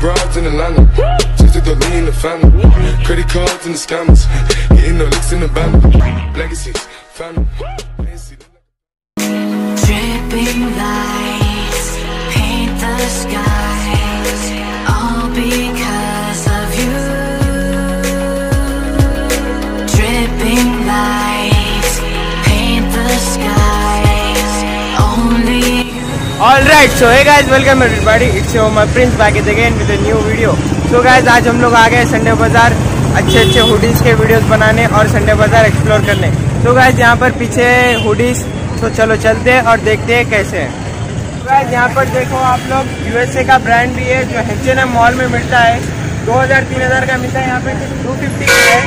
Bribes in Atlanta. Just the in the family. Credit cards and the scammers. The licks in the. Legacies, family. Dripping lights paint the sky. So hey guys, welcome everybody. It's your my Prince back at again with a new video. So guys, आज हम लोग आ गए Sunday बाज़ार अच्छे अच्छे hoodies के videos बनाने और संडे बाज़ार एक्सप्लोर करने तो गाइज़ यहाँ पर पीछे हुडीज तो चलो चलते हैं और देखते हैं कैसे हैं तो गाइज़ यहाँ पर देखो आप लोग यूएसए का ब्रांड भी है जो एच एम मॉल में मिलता है दो हज़ार तीन हज़ार का मिलता है यहाँ पे टू फिफ्टी का है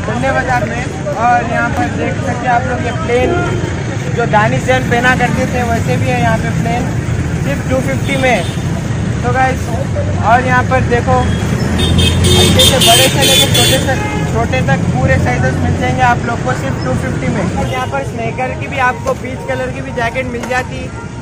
संडे बाज़ार में और यहाँ पर देख सकते हैं आप लोग ये प्लेन जो दानिश जैन पहना करते थे, वैसे भी है यहाँ पे प्लेन सिर्फ़ 250 में। तो गाइस और यहाँ पर देखो, अच्छे से बड़े से लेकर छोटे तक छोटे तक पूरे साइजेस मिल जाएँगे आप लोग को सिर्फ़ 250 में। और यहाँ पर स्नेकर की भी आपको पीच कलर की भी जैकेट मिल जाती,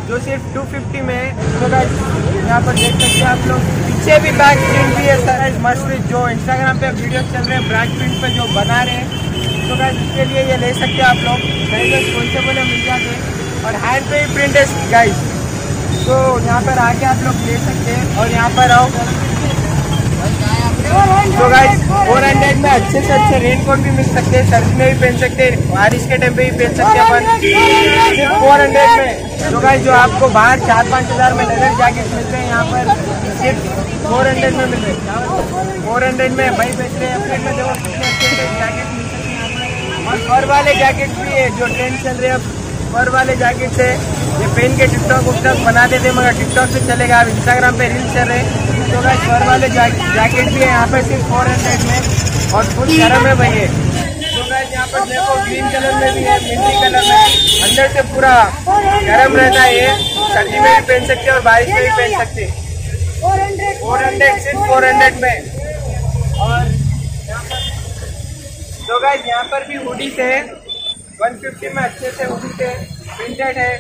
जो सिर्फ़ 250 में। है तो गाइस यहाँ पर देख सकते हैं आप लोग। पीछे भी बैक प्रिंट भी है सर मस्त जो इंस्टाग्राम पे वीडियो चल रहे हैं बैक प्रिंट पे जो बना रहे हैं। तो गाइस इसके लिए ये ले सकते हैं आप लोग। साइजेस कौन से बोले मिल जाते हैं। और हैंड पे भी प्रिंट है गाइस तो यहाँ पर आके आप लोग ले सकते हैं। और यहाँ पर आओ। तो गाइस फोर हंड्रेड में अच्छे से अच्छे रेन कोट भी मिल सकते हैं। सर्दी में भी पहन सकते हैं। बारिश के टाइम पे भी पहन सकते हैं अपन। फोर हंड्रेड में। तो गाइस जो आपको बाहर चार पाँच हज़ार में लेदर जैकेट मिलते हैं यहाँ पर। सिर्फ़ फोर हंड्रेड में मिल रहे हैं। फोर हंड्रेड में, भाई बेच रहे हैं। अपने में मिल सकते हैं यहाँ पर और फर वाले जैकेट भी है जो ट्रेंड चल रहे हैं अब। फर वाले जैकेट है ये पहन के टिकटॉक उकटॉक बना देते हैं मगर टिकटॉक से चलेगा। अब इंस्टाग्राम पे रील्स चल रहे हैं। तो गाइस फर वाले जैकेट भी है यहाँ पे सिर्फ़ फोर हंड्रेड में और फुल गर्म है भाई ये। तो गाइस यहाँ पर देखो ग्रीन कलर में भी है मिट्टी कलर में। अंदर से पूरा गर्म रहता है ये। सर्दी में भी पहन सकते हैं और बारिश में भी पहन सकते हैं। फोर हंड्रेड सिर्फ़ फोर हंड्रेड में और यहाँ पर तो गाइस यहाँ पर भी हुडीस है। 150 में अच्छे से हुडीस है। प्रिंटेड है।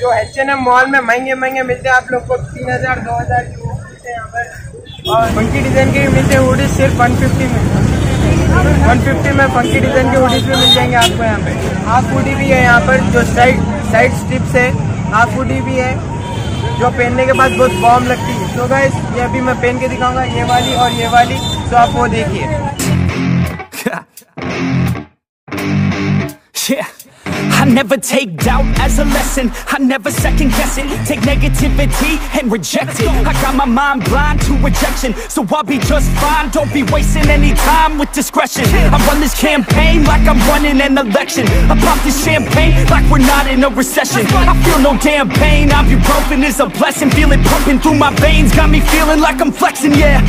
जो एच एन एम मॉल में महँगे महँगे मिलते हैं, आप लोग को तीन हज़ार, दो हज़ार की वो हैं यहाँ पर। और फंकी डिज़ाइन के भी मिलते हैं हुडीज सिर्फ़ 150 में। 150 में फंकी डिज़ाइन के हुडीज भी मिल जाएँगे आपको यहाँ पे। हाफ़ हुडी भी है यहाँ पर, जो साइड साइड स्ट्रिप्स है। हाफ़ हुडी भी है। जो पहनने के बाद बहुत बॉम लगती है। तो गाइस ये अभी मैं पहन के दिखाऊँगा, ये वाली और ये वाली। तो आप वो देखिए। I never take doubt as a lesson. I never second guess it. Take negativity and reject it. I got my mind blind to rejection, so I'll be just fine. Don't be wasting any time with discretion. I run this campaign like I'm running an election. I pop this champagne like we're not in a recession. I feel no damn pain. Ibuprofen is a blessing. Feel it pumping through my veins. Got me feeling like I'm flexing. Yeah.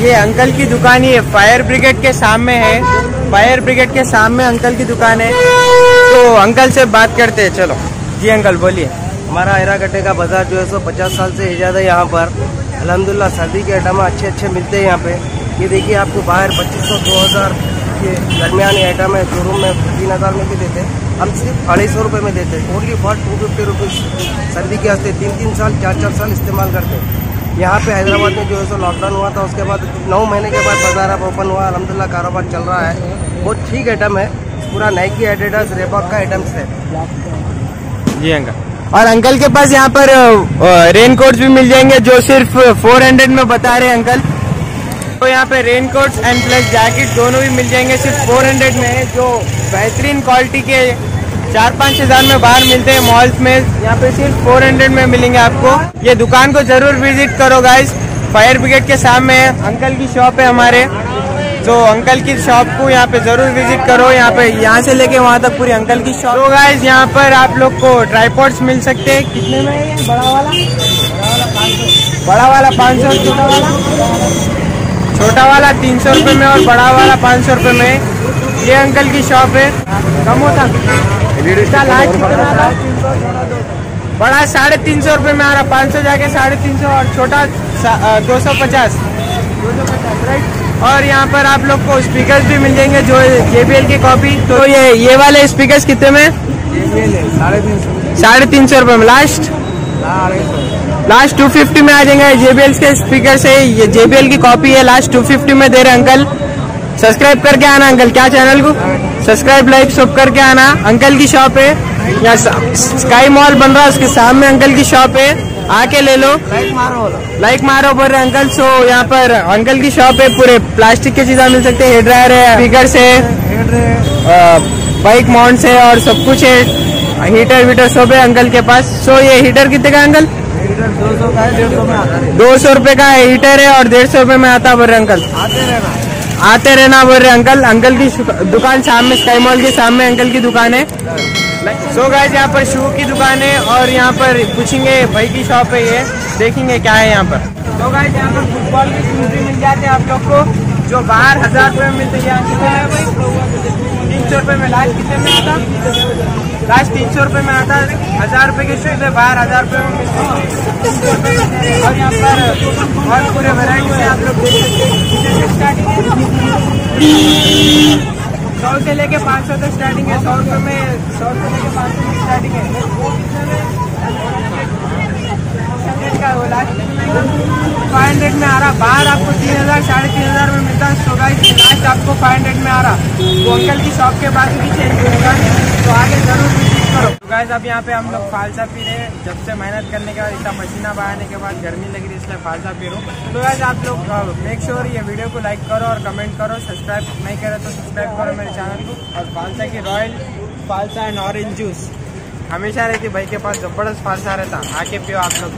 ये uncle की दुकान ही है। Fire brigade के सामने है। Fire brigade के सामने uncle की दुकान है। तो अंकल से बात करते हैं। चलो। जी अंकल, बोलिए। हमारा हैरा गट्टे का बाज़ार जो है सो पचास साल से ज़्यादा यहाँ पर। अलहमदिल्ला सर्दी के आइटम अच्छे अच्छे मिलते हैं यहाँ पे। ये देखिए, आपको बाहर पच्चीस सौ, दो हज़ार के दरमियान आइटम है शोरूम में तीन हज़ार में भी देते हैं। हम सिर्फ़ अढ़ाई सौ रुपये में देते हैं। Only for two fifty rupees सर्दी के वास्ते तीन तीन साल चार चार साल इस्तेमाल करते हैं। यहाँ पे हैदराबाद में जो है सो लॉकडाउन हुआ था उसके बाद नौ महीने के बाद बाज़ार अब ओपन हुआ अलहमदिल्ला कारोबार चल रहा है। बहुत ठीक आइटम है पूरा नाइकी एडिडास रेबॉक का आइटम्स है। जी अंकल। और अंकल के पास यहाँ पर रेन कोट्स भी मिल जाएँगे जो सिर्फ़ 400 में बता रहे हैं अंकल। तो यहाँ पे raincoats and plus jacket दोनों भी मिल जाएँगे सिर्फ़ 400 में जो बेहतरीन क्वालिटी के चार पाँच हज़ार में बाहर मिलते हैं मॉल्स में। यहाँ पे सिर्फ़ 400 में मिलेंगे आपको। ये दुकान को ज़रूर विज़िट करो गाइस फायर ब्रिगेड के सामने अंकल की शॉप है हमारे। तो अंकल की शॉप को यहाँ पे ज़रूर विज़िट करो। यहाँ पे यहाँ से लेके वहाँ तक पूरी अंकल की शॉप तो गाइस यहाँ पर आप लोग को ट्राईपॉड्स मिल सकते हैं। कितने में है बड़ा वाला? बड़ा वाला पाँच सौ। छोटा वाला? छोटा वाला तीन सौ रुपये में और बड़ा वाला पाँच सौ रुपये में। ये अंकल की शॉप है। कम होता इसका लास्ट कितना था? बड़ा साढ़े तीन सौ रुपये में आ रहा है पाँच सौ जाके साढ़े तीन सौ और छोटा दो सौ पचास। दो सौ पचास राइट और यहाँ पर आप लोग को स्पीकर्स भी मिल जाएँगे जो JBL की कॉपी तो ये ये वाले स्पीकर्स कितने में? साढ़े तीन सौ। रुपये में। लास्ट लास्ट टू फिफ्टी में आ जाएँगे JBL के स्पीकर से। ये JBL की कॉपी है लास्ट टू फिफ्टी में दे रहे अंकल सब्सक्राइब करके आना अंकल क्या चैनल को? सब्सक्राइब लाइक सब करके आना। अंकल की शॉप है। यहाँ स्काई मॉल बन रहा है उसके सामने अंकल की शॉप है। आके ले लो। लाइक मारो लाइक बोल रहे अंकल सो यहाँ पर अंकल की शॉप है पूरे प्लास्टिक की चीज़ें मिल सकते हैं। हेयर ड्रायर है स्पीकर है बाइक माउंट है और सब कुछ है। हीटर वीटर सब है अंकल के पास। सो ये हीटर कितने का अंकल? दो सौ का है सौ है। सौ रुपए का हीटर है और डेढ़ सौ रुपए में आता है बोल रहे अंकल। आते रहना। आते रहना, बोल रहे अंकल अंकल की दुकान दुकान सामने स्काई मॉल के सामने अंकल की दुकान है। सो गाइज़ यहाँ पर शू की दुकान है और यहाँ पर पूछेंगे, भाई की शॉप है ये, देखेंगे क्या है यहाँ पर। तो गाइस यहाँ पर फुटबॉल के शूज़ भी मिल जाते हैं आप लोग को, जो बाहर हज़ार रुपए में मिलते हैं। सौ रुपए में लास्ट कितने में आता? लास्ट तीन सौ रुपए में आता। हज़ार रुपए के शूज़ है, बाहर हज़ार रुपये में और यहाँ पर और पूरे वैरायटी में आप लोग से? सौ लेके पाँच सौ तक स्टार्टिंग है। सौ रुपये में, सौ से लेके पाँच सौ स्टार्टिंग है। फाइव हंड्रेड में आ रहा। बाहर आपको तीन हज़ार, साढ़े तीन हज़ार में मिलता। है गाइस लास्ट आपको फाइव हंड्रेड में आ रहा। तो अंकल की शॉप के बाद भी चेंज होगा तो आगे ज़रूर तो गाइस अब यहाँ पे हम लोग फालसा पी रहे हैं। जब से मेहनत करने के बाद, इतना मशीना बहाने के बाद गर्मी लग रही है, इसलिए फालसा पी रहा हूँ। तो गाइस आप लोग मेक श्योर ये वीडियो को लाइक करो और कमेंट करो। सब्सक्राइब नहीं करे तो सब्सक्राइब करो मेरे चैनल को। और फालसा की रॉयल फालसा एंड ऑरेंज जूस हमेशा रहती भाई के पास ज़बरदस्त फालसा रहता आके पियो आप लोग।